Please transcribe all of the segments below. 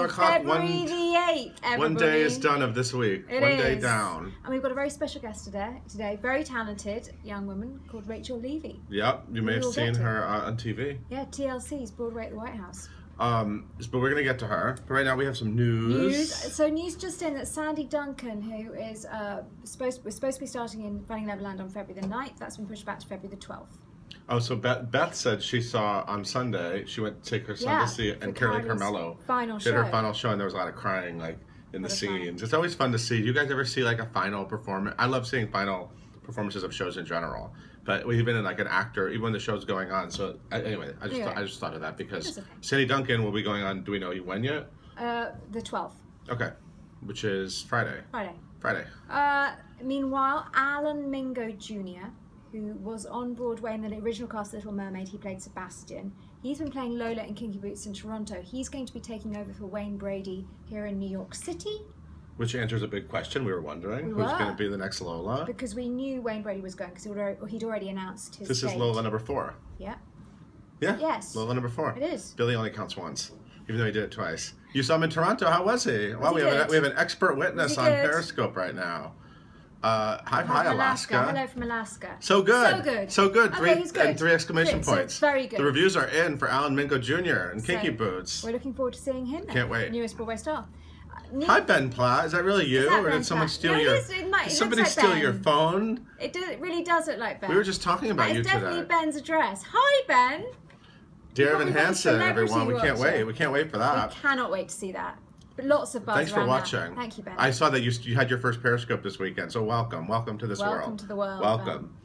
five o'clock. February One, the 8th, everybody. one day is done of this week. It one day down. And we've got a very special guest today, today, very talented young woman called Rachel Levy. Yep, you may We have seen her uh, on TV. Yeah, TLC's Broadway at the White House. Um, but we're gonna get to her. But right now we have some news. News. So news just in that Sandy Duncan, who is uh, supposed was supposed to be starting in Finding Neverland on February the 9th, that's been pushed back to February the 12th. Oh, so Beth, Beth said she saw on Sunday. She went to take her son Yeah, to see it, and Carolee Carmello final did her final show, and there was a lot of crying, like in the a fun. scenes. It's always fun to see. Do you guys ever see like a final performance? I love seeing final performances of shows in general. But even in like an actor, even when the show's going on. So I- anyway, I just Anyway. I just thought of that because okay. Sandy Duncan will be going on. Do we know when yet? Uh, the 12th, Okay, which is Friday. Friday. Friday. Uh, meanwhile, Alan Mingo Jr., who was on Broadway in the original cast of Little Mermaid, he played Sebastian. He's been playing Lola in Kinky Boots in Toronto. He's going to be taking over for Wayne Brady here in New York City Which answers a big question we were wondering. We Who's going to be the next Lola? because we knew Wayne Brady was going because he'd already, announced his This is. Lola number four. Yeah, Yeah? Yes. Lola number four. it is. Billy only counts once, even though he did it twice. You saw him in Toronto. How was he? Well, he we have, a, we have an expert witness on? Periscope right now. Uh, hi, From hi, Alaska. Hello from Alaska. So good. So good. So good. Okay, Three, he's good. And three exclamation Good, so points. very good. The reviews are in for Alan Mingo Jr. and Kinky So, Boots. We're looking forward to seeing him. then. Can't wait. Newest Broadway star. Uh, Hi, Ben Platt. Is that really you? that or Ben did someone Platt? steal No, your is- it might- did somebody like steal Ben. your phone? It, does, it really does look like Ben. We were just talking about That you is definitely. Ben's address. Hi, Ben. Dear Evan Hansen, everyone. We can't wait. We can't wait for that. We cannot wait to see that. Lots of buzz Thanks for watching. That. Thank you, Ben. I saw that you, you had your first Periscope this weekend, so welcome. Welcome to this Welcome world. Welcome to the world, Welcome.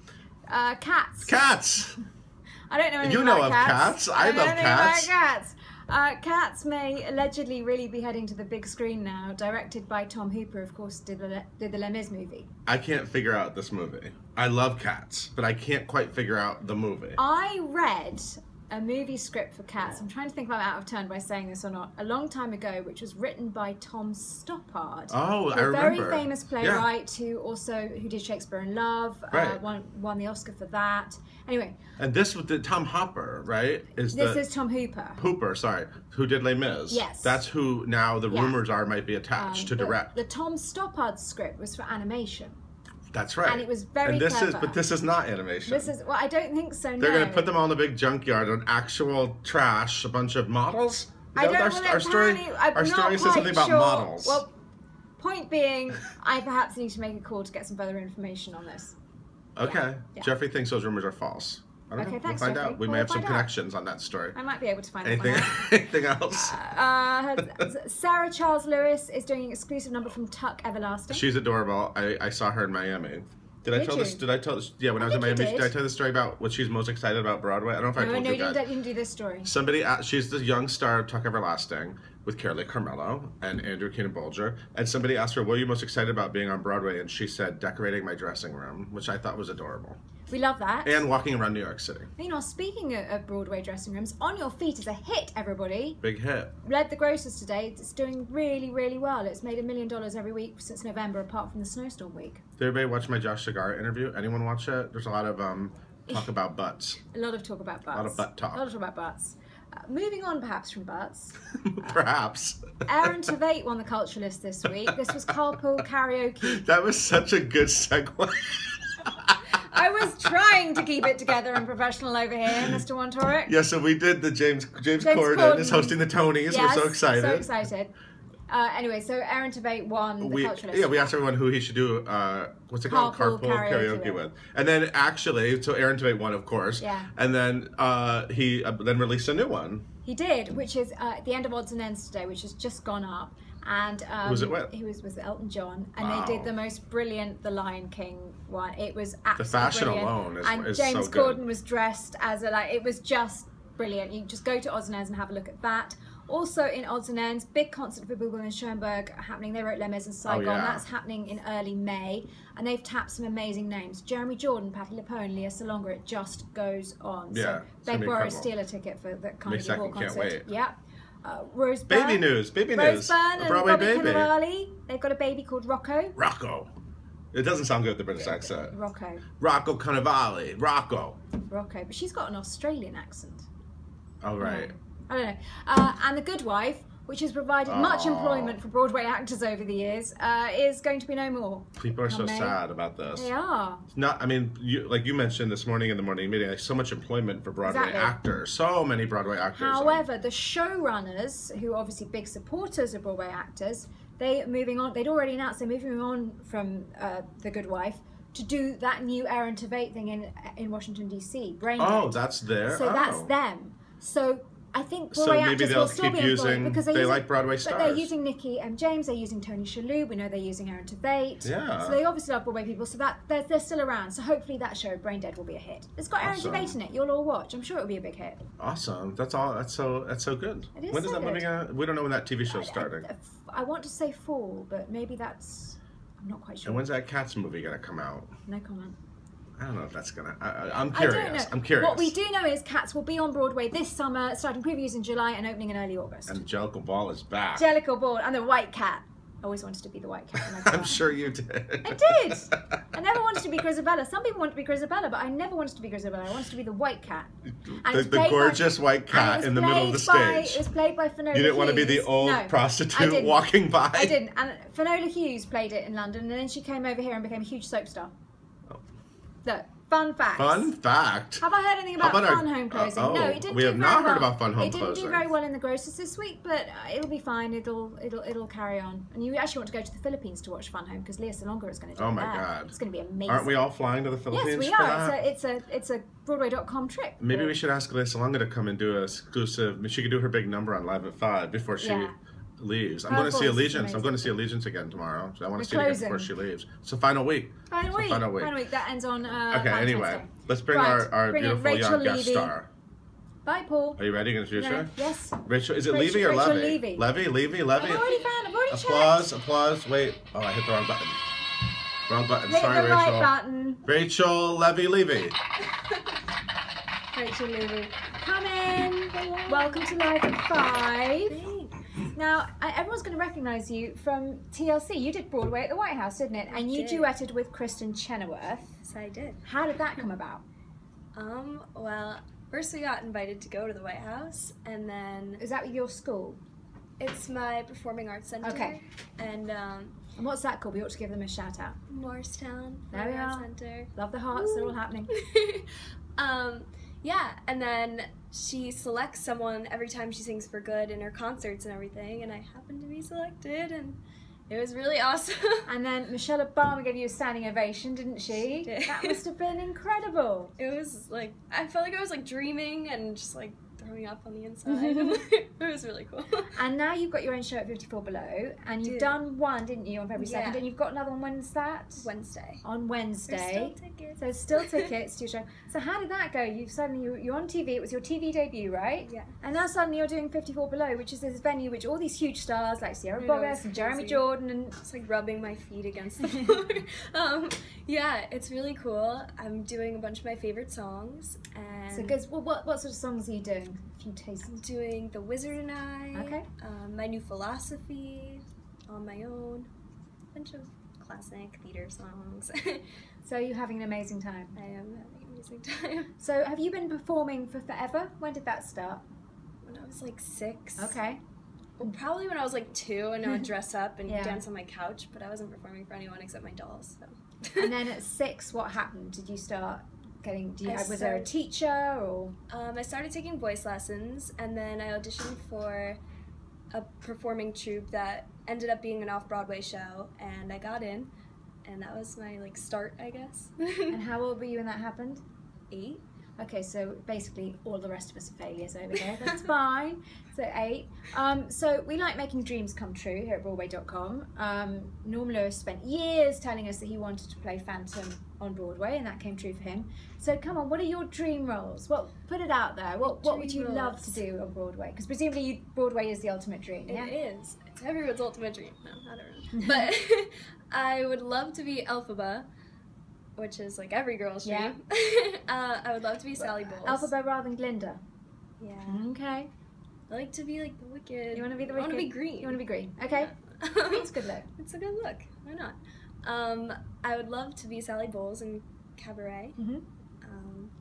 Uh, cats. Cats! I don't know You know of cats. cats. I know love cats. Cats. Uh, cats may allegedly really be heading to the big screen now. Directed by Tom Hooper, of course, did the Le- did the Les Mis movie. I can't figure out this movie. I love cats, but I can't quite figure out the movie. I read a movie script for cats. I'm trying to think if I'm out of turn by saying this or not. A long time ago, which was written by Tom Stoppard. Oh, I a very famous playwright who also who did Shakespeare in Love. Uh, won won the Oscar for that. Anyway, And this was the Tom Hopper, right? Is this the is Tom Hooper. Hooper, sorry, who did Les Mis. Yes. That's who now the Yeah. rumors are might be attached Um, to direct. The Tom Stoppard script was for animation. That's right. and it was very And this is, but this is not animation. This is well, I don't think so. They're no. gonna put them all in the big junkyard on actual trash, a bunch of models. Is I don't. what well, our, our story, I'm our story says something about sure. models. Well, point being, I perhaps need to make a call to get some further information on this. okay, yeah. Jeffrey thinks those rumors are false. I don't Okay, know. thanks, we'll find Jeffrey. out. We We'll may have some out. connections on that story. I might be able to find Anything, out. anything else? Uh, Sarah Charles Lewis is doing an exclusive number from Tuck Everlasting. She's adorable. I, I saw her in Miami. Did I tell you? this? Did I tell this? Yeah, when I, was in Miami, did. did I tell the story about what she's most excited about Broadway? I don't know if I no, told no, you didn't, you didn't do this story. Somebody, asked, she's the young star of Tuck Everlasting with Carolee Carmello and Andrew Keenan Bolger. And somebody asked her, "What are you most excited about being on Broadway?" And she said, "Decorating my dressing room," which I thought was adorable. We love that. And walking around New York City, Meanwhile, speaking of, Broadway dressing rooms, On Your Feet is a hit, everybody. big hit. Read the grocers today. It's doing really, really well. It's made a million dollars every week since November, apart from the snowstorm week. Did everybody watch my Josh Segarra interview? Anyone watch it? There's a lot of um, talk about butts. A lot of talk about butts. A lot of butt talk. A lot of talk about butts. Uh, moving on, perhaps from butts. Perhaps. Aaron Tveit won the Culturalist this week. This was carpool karaoke. that was such a good segue. I was trying to keep it together and professional over here, Mr. Wontoric. yeah, so we did the James James, James Corden, is hosting the Tonys. Yes, We're so excited. So excited. Uh, anyway, so Aaron Tveit won the we, Culturalist. yeah, we asked everyone who he should do uh, what's it called Carpool carpool karaoke, karaoke with. and then actually, so Aaron Tveit won, of course. Yeah. And then uh, he uh, then released a new one. He did, which is uh, at the end of Odds and Ends today, which has just gone up. And um, was it with? He was with Elton John, and Wow. they did the most brilliant The Lion King one. It was absolutely fashion brilliant. alone is- and is James so good. Corden was dressed as a like. It was just brilliant. You just go to Odds and Ends and have a look at that. Also in Odds and Ends, big concert for Boublil and Schoenberg happening. They wrote Les Mis and Saigon. Oh, yeah. That's happening in early May, and they've tapped some amazing names: Jeremy Jordan, Patti LuPone, Lea Salonga. It just goes on. Yeah, so it's gonna they be borrow steal a ticket for the Carnegie Hall can't concert. wait. Yeah. Uh, Rose Baby news, baby Rose news. Byrne and Broadway Bobby baby. Cannavale. They've got a baby called Rocco. Rocco. It doesn't sound good with the British accent. Rocco. Rocco Cannavale. Rocco. Rocco. But she's got an Australian accent. All right. I don't know. Uh, and The Good Wife, which has provided much employment for Broadway actors over the years, uh, is going to be no more. People are so May. sad about this. They are. Not, I mean, you like you mentioned this morning in the morning meeting, like so much employment for Broadway Exactly. actors, so many Broadway actors. However, the showrunners, who are obviously big supporters of Broadway actors, they are moving on. They'd already announced they're moving on from uh, The Good Wife to do that new Aaron Tveit thing in in Washington D.C. Brain oh, that's there. so oh. that's them. So I think So Broadway maybe actors will still be employed using- because they're using, like Broadway stars. But they're using Nikki M. James. They're using Tony Shalhoub. We know they're using Aaron Tveit. Yeah. So they obviously love Broadway people. So that they're, they're still around. So hopefully that show Brain Dead will be a hit. It's got Aaron Awesome. Tveit in it. You'll all watch. I'm sure it'll be a big hit. Awesome. That's all. That's so. That's so good. It is when is so that movie gonna? We don't know when that TV show's I- starting. I, I want to say fall, but maybe that's. I'm not quite sure. And when's that Cats movie gonna come out? no comment. I don't know if that's gonna. I, I, I'm I don't curious. curious. What we do know is Cats will be on Broadway this summer, starting previews in July and opening in early August. And Jellicle Ball is back. Jellicle Ball and the White Cat. I always wanted to be the White Cat. I'm sure you did. I did. I never wanted to be Grisabella. Some people want to be Grisabella, but I never wanted to be Grisabella. I wanted to be the White Cat. And the the played by- gorgeous white cat in the middle of the by- It was played by Finola You didn't want to be the old No, prostitute walking by. I didn't. And Finola Hughes played it in London, and then she came over here and became a huge soap star. Look, fun fact. Fun fact. Have I heard anything about, about our- Fun Home closing? uh, no, oh, it didn't. we have not heard about Fun Home closing. It didn't do very well in the grocers this week, but uh, it'll be fine. It'll it'll it'll carry on. And you actually want to go to the Philippines to watch Fun Home because Lea Salonga is going to do Oh my there. God. It's going to be amazing. Aren't we all flying to the Philippines Yes, we are. It's a it's a it's a Broadway.com trip. Maybe we should ask Lea Salonga to come and do an exclusive. She could do her big number on Live at Five before she Yeah. Leaves. I'm going to see Allegiance. I'm going to see Allegiance again tomorrow. So I want to see it again before she leaves. It's the final week. Final week. final week. That ends on. Uh, Okay. Valentine's Anyway, Day. let's bring Right, our, our bring beautiful young guest star. Bye, Paul. Are you ready? To introduce No, her? Yes. Rachel, is it Rachel- Levy or Rachel Levy? Levy. Levy, Levy, Levy. I've already found. I've already Applause, applause. Wait. Oh, I hit the wrong button. Wrong button. Hit Sorry, the Rachel. right button. Rachel Levy Levy. Rachel Levy. Come in. Welcome to Live at Five. Now, everyone's going to recognise you from TLC. You did Broadway at the White House, didn't it? And you did. duetted with Kristin Chenoweth. Yes, I did. How did that come about? Um, well, first we got invited to go to the White House, and then Is that your school? it's my performing arts center. Okay. And um, And what's that called? We ought to give them a shout out. Morristown There we Performing Arts are. Center. Love the hearts, they're all happening. um, yeah, and then she selects someone every time she sings for good in her concerts and everything, and I happened to be selected, and it was really awesome. And then Michelle Obama gave you a standing ovation, didn't she? She did. That must have been incredible. it was like I felt like I was like dreaming and just like throwing up on the inside. it was really cool. And now you've got your own show at 54 Below, and you've Did. done one, didn't you, on February 2nd? Yeah. And you've got another one, when's that? Wednesday. On There's Wednesday. still tickets. So still tickets to your show. So how did that go? You've suddenly you- you're on TV. It was your TV debut, right? Yeah. And now suddenly you're doing 54 Below, which is this venue which all these huge stars like Sierra Boggess and Jeremy. Jordan and It's like rubbing my feet against the floor. um, yeah, it's really cool. I'm doing a bunch of my favorite songs, and so good. Well, what what sort of songs are you doing? A few tastes. I'm doing The Wizard and I. Okay. Um, my new philosophy, on my own, a bunch of classic theater songs. So you're having an amazing time. I am having an amazing time. So have you been performing for forever? When did that start? When I was like six. Okay. Well, probably when I was like two, and I would dress up and Yeah. dance on my couch, but I wasn't performing for anyone except my dolls. So. And then at six, what happened? Did you start getting? Do you, I was there a teacher or? Um, I started taking voice lessons, and then I auditioned for a performing troupe that ended up being an off-Broadway show, and I got in, and that was my like start, I guess. And how old were you when that happened? Eight. Okay, so basically all the rest of us are failures over here. That's fine. So eight. Um, so we like making dreams come true here at Broadway.com. Um, Norm Lewis spent years telling us that he wanted to play Phantom on Broadway, and that came true for him. So come on, what are your dream roles? What put it out there. What what would you Dream love to do on Broadway? Because presumably you, Broadway is the ultimate dream. Yeah. is. It's everyone's ultimate dream. No, I don't. everyone. But I would love to be Elphaba, which is like every girl's Yeah. dream. uh, I would love to be Sally Bowles. Elphaba rather than Glinda. Yeah. Okay. I like to be like the wicked. You want to be the wicked? I want to be green. You want to be green. Okay. Yeah. Green's good look. It's a good look. Why not? Um, I would love to be Sally Bowles in Cabaret. Mhm. Um,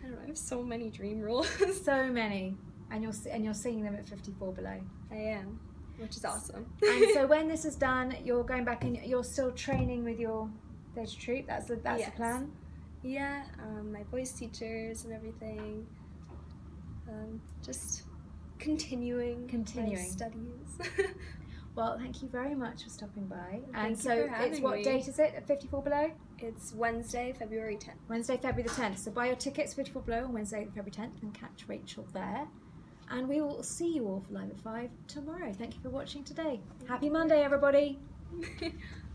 I don't know. I have so many dream roles. So many. and you're and you're singing them at 54 below. I am, which is awesome. And so when this is done, you're going back and you're still training with your theatre troupe. That's the that's Yes. the plan. yeah, um, my voice teachers and everything. Um, just continuing, Continuing. my studies. Well, thank you very much for stopping by. Thank and so it's what me. date is it? At 54 below. it's Wednesday, February 10th. Wednesday, February the 10th. So buy your tickets, 54 Below, on Wednesday, February 10th, and catch Rachel there. And we will see you all for Live at 5 tomorrow. Thank you for watching today. Happy Monday, everybody.